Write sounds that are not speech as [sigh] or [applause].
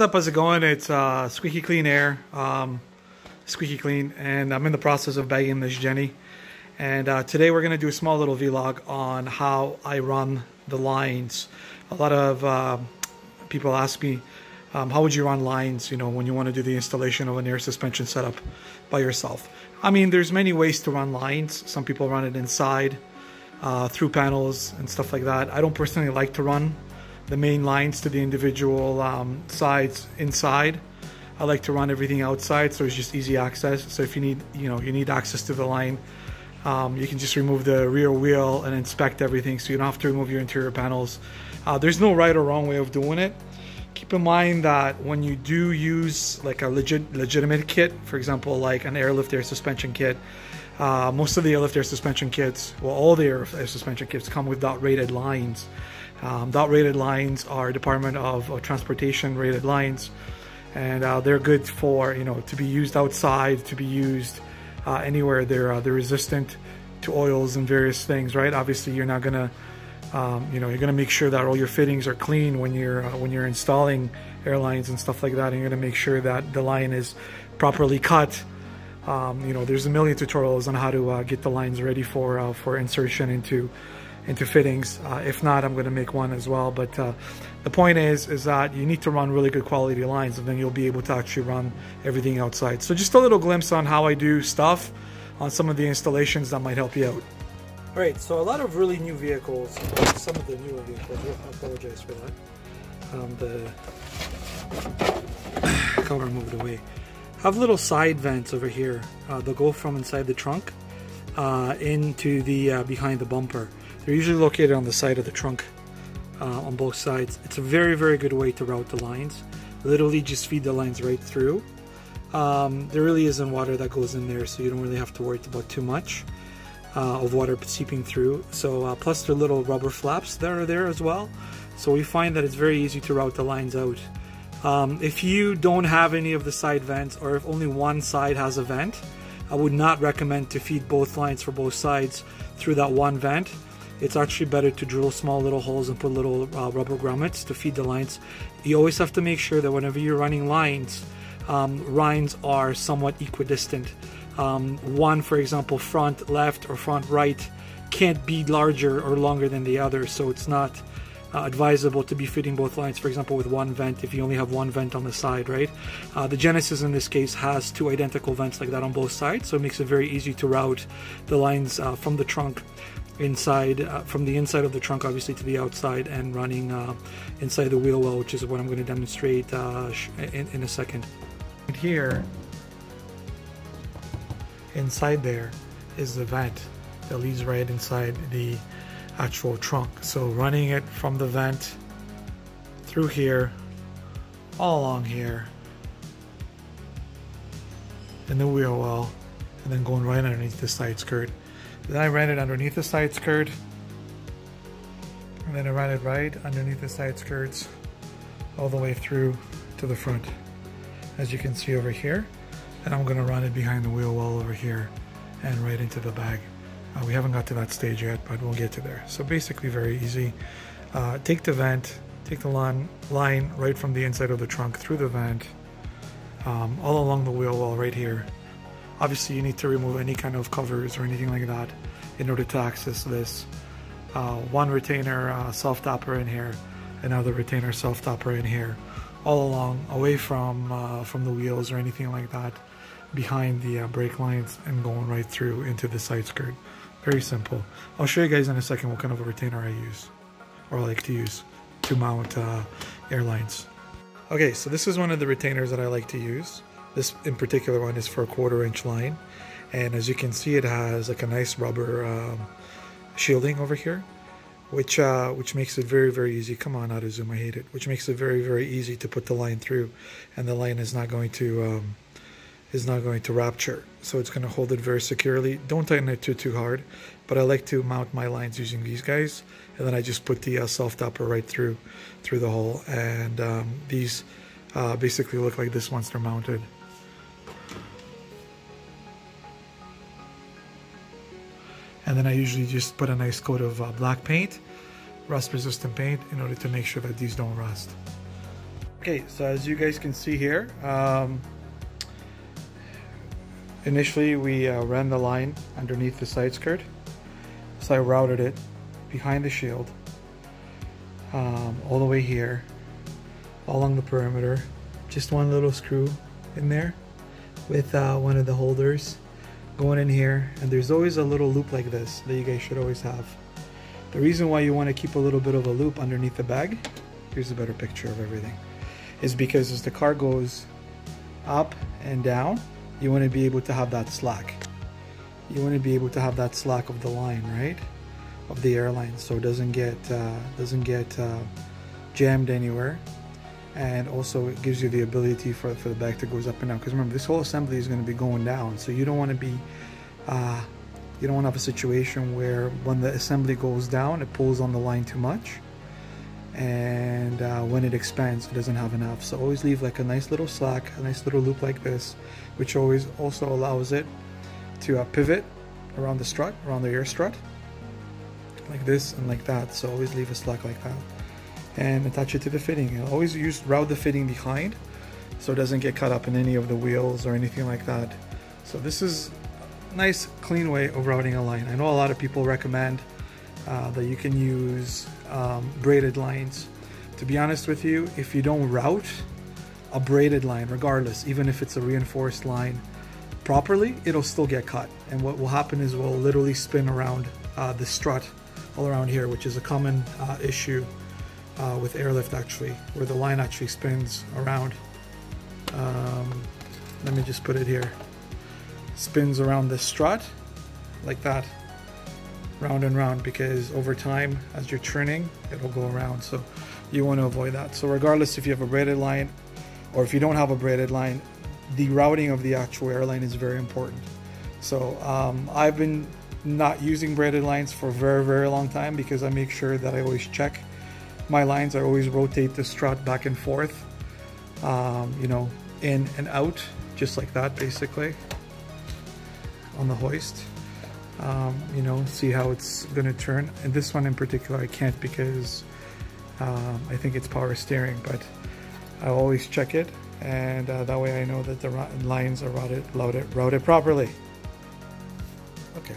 What's up? How's it going? It's uh, Squeaky Clean Air, um, Squeaky Clean, and I'm in the process of bagging this Jenny. And uh, today we're going to do a small little vlog on how I run the lines. A lot of uh, people ask me, um, how would you run lines, you know, when you want to do the installation of an air suspension setup by yourself? I mean, there's many ways to run lines. Some people run it inside, uh, through panels and stuff like that. I don't personally like to run the main lines to the individual um, sides inside. I like to run everything outside so it's just easy access. So if you need, you know, you need access to the line, um, you can just remove the rear wheel and inspect everything so you don't have to remove your interior panels. Uh, there's no right or wrong way of doing it. Keep in mind that when you do use like a legit legitimate kit, for example, like an airlift air suspension kit, uh, most of the airlift air suspension kits, well, all the air, air suspension kits come with dot rated lines. Um, dot rated lines are Department of, Transportation rated lines, and uh, they're good for you know to be used outside, to be used uh, anywhere. They're uh, they're resistant to oils and various things, right? Obviously, you're not gonna um, you know you're gonna make sure that all your fittings are clean when you're uh, when you're installing airlines and stuff like that. And you're gonna make sure that the line is properly cut. Um, you know, there's a million tutorials on how to uh, get the lines ready for uh, for insertion into into fittings. Uh, if not, I'm going to make one as well. But uh, the point is, is that you need to run really good quality lines, and then you'll be able to actually run everything outside. So just a little glimpse on how I do stuff on some of the installations that might help you out. All right, so a lot of really new vehicles, some of the newer vehicles, I apologize for that. Um, the [sighs] cover moved away. Have little side vents over here. Uh, they'll go from inside the trunk uh, into the uh, behind the bumper. They're usually located on the side of the trunk uh, on both sides. It's a very, very good way to route the lines. Literally just feed the lines right through. Um, there really isn't water that goes in there, so you don't really have to worry about too much uh, of water seeping through. So uh, plus are little rubber flaps that are there as well. So we find that it's very easy to route the lines out. Um, if you don't have any of the side vents or if only one side has a vent, I would not recommend to feed both lines for both sides through that one vent it's actually better to drill small little holes and put little uh, rubber grommets to feed the lines. You always have to make sure that whenever you're running lines, um, lines are somewhat equidistant. Um, one, for example, front left or front right can't be larger or longer than the other, so it's not uh, advisable to be fitting both lines, for example, with one vent if you only have one vent on the side, right? Uh, the Genesis in this case has two identical vents like that on both sides, so it makes it very easy to route the lines uh, from the trunk inside uh, from the inside of the trunk obviously to the outside and running uh, inside the wheel well which is what I'm going to demonstrate uh, in, in, a second. Here inside there is the vent that leads right inside the actual trunk so running it from the vent through here all along here in the wheel well and then going right underneath the side skirt then I ran it underneath the side skirt. And then I ran it right underneath the side skirts all the way through to the front. As you can see over here. And I'm gonna run it behind the wheel well over here and right into the bag. Uh, we haven't got to that stage yet, but we'll get to there. So basically very easy. Uh, take the vent, take the line, line right from the inside of the trunk through the vent, um, all along the wheel well right here Obviously you need to remove any kind of covers or anything like that in order to access this. Uh, one retainer uh, self-tapper in here, another retainer self-tapper in here, all along away from uh, from the wheels or anything like that, behind the uh, brake lines and going right through into the side skirt. Very simple. I'll show you guys in a second what kind of a retainer I use or like to use to mount uh, airlines. Okay, so this is one of the retainers that I like to use. This in particular one is for a quarter inch line. And as you can see, it has like a nice rubber um, shielding over here, which uh, which makes it very, very easy. Come on, out of zoom, I hate it. Which makes it very, very easy to put the line through. And the line is not going to um, is not going to rupture. So it's going to hold it very securely. Don't tighten it too, too hard. But I like to mount my lines using these guys. And then I just put the uh, self-tapper right through through the hole. And um, these uh, basically look like this once they're mounted. And then I usually just put a nice coat of uh, black paint, rust resistant paint, in order to make sure that these don't rust. Okay, so as you guys can see here, um, initially we uh, ran the line underneath the side skirt. So I routed it behind the shield, um, all the way here, along the perimeter. Just one little screw in there with uh, one of the holders going in here. And there's always a little loop like this that you guys should always have. The reason why you want to keep a little bit of a loop underneath the bag, here's a better picture of everything is because as the car goes up and down, you want to be able to have that slack. You want to be able to have that slack of the line, right? Of the airline, so it doesn't get uh, doesn't get uh, jammed anywhere, and also it gives you the ability for for the bag to goes up and down. Because remember, this whole assembly is going to be going down, so you don't want to be uh, you don't want to have a situation where when the assembly goes down, it pulls on the line too much. And uh, when it expands it doesn't have enough. So always leave like a nice little slack a nice little loop like this which always also allows it to uh, pivot around the strut around the air strut like this and like that. So always leave a slack like that and attach it to the fitting and always use route the fitting behind so it doesn't get caught up in any of the wheels or anything like that so this is a nice clean way of routing a line I know a lot of people recommend uh, that you can use um, braided lines. To be honest with you, if you don't route a braided line, regardless, even if it's a reinforced line properly, it'll still get cut. And what will happen is we'll literally spin around uh, the strut all around here, which is a common uh, issue uh, with airlift actually, where the line actually spins around. Um, let me just put it here. Spins around the strut like that round and round because over time as you're turning it'll go around so you want to avoid that so regardless if you have a braided line or if you don't have a braided line the routing of the actual airline is very important so um, I've been not using braided lines for a very very long time because I make sure that I always check my lines I always rotate the strut back and forth um, you know in and out just like that basically on the hoist um, you know, see how it's going to turn. And this one in particular, I can't because um, I think it's power steering, but I always check it. And uh, that way I know that the lines are routed, routed, routed properly. Okay.